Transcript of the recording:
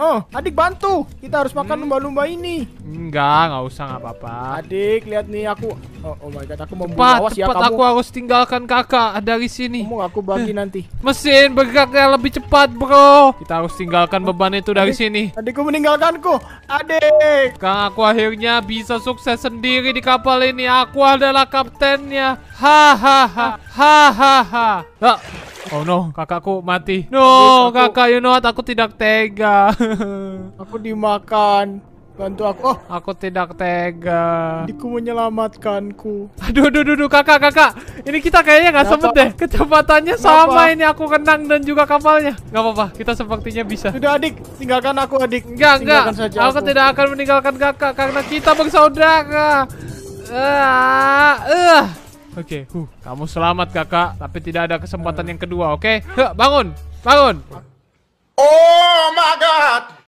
Oh, adik bantu. Kita harus makan lumba-lumba ini. Enggak, nggak usah nggak apa-apa. Adik, lihat nih aku. Oh, oh my god, aku mau Cepat, awas ya kamu. aku harus tinggalkan kakak dari sini. Kamu aku bagi nanti. Mesin bergeraknya lebih cepat, bro. Kita harus tinggalkan beban itu dari sini. Adikku meninggalkanku. Adik. Sekarang aku akhirnya bisa sukses sendiri di kapal ini. Aku adalah kaptennya. Hahaha. Hahaha. Ah. Oh no, kakakku mati. No, aku- kakak, you know what? Aku tidak tega. Aku dimakan. Bantu aku. Oh, aku tidak tega. adikku menyelamatkanku. Aduh, aduh, aduh, aduh, kakak, kakak. Ini kita kayaknya nggak sempet deh. Kecepatannya Kenapa? sama ini aku renang dan juga kapalnya. Nggak apa-apa, kita sepertinya bisa. Sudah adik, tinggalkan aku adik. Enggak, enggak. Saja Aku tidak akan meninggalkan kakak karena kita bersaudara. Ah, eh. Oke, huh, kamu selamat kakak, tapi tidak ada kesempatan yang kedua, oke? Huh, bangun, bangun.